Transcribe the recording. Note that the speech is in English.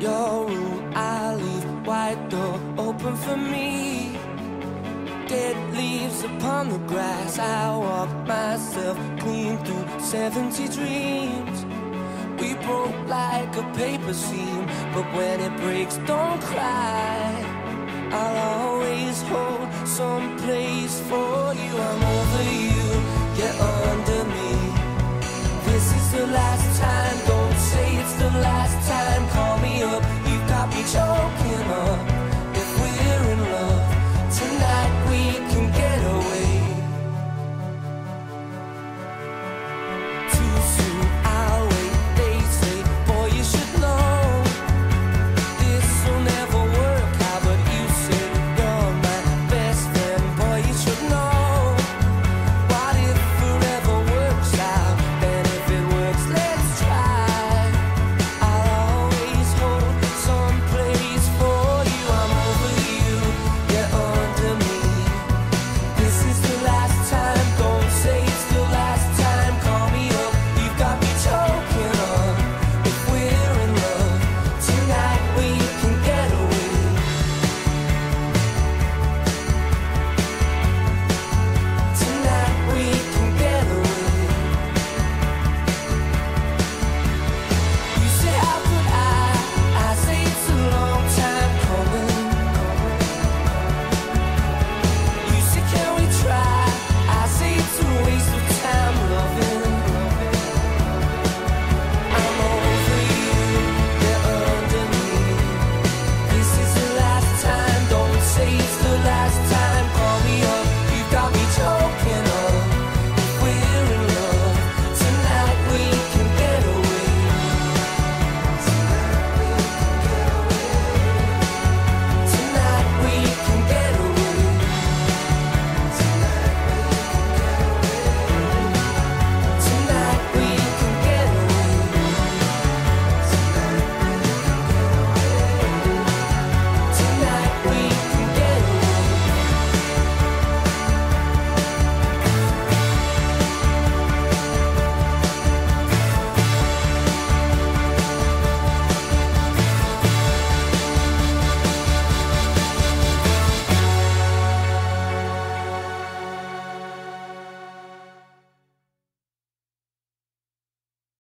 Your room. I leave wide door open for me. Dead leaves upon the grass. I walk myself clean through 70 dreams. We broke like a paper seam But when it breaks don't cry. I'll always hold some place for you. I'm over you, Get under me. This is the last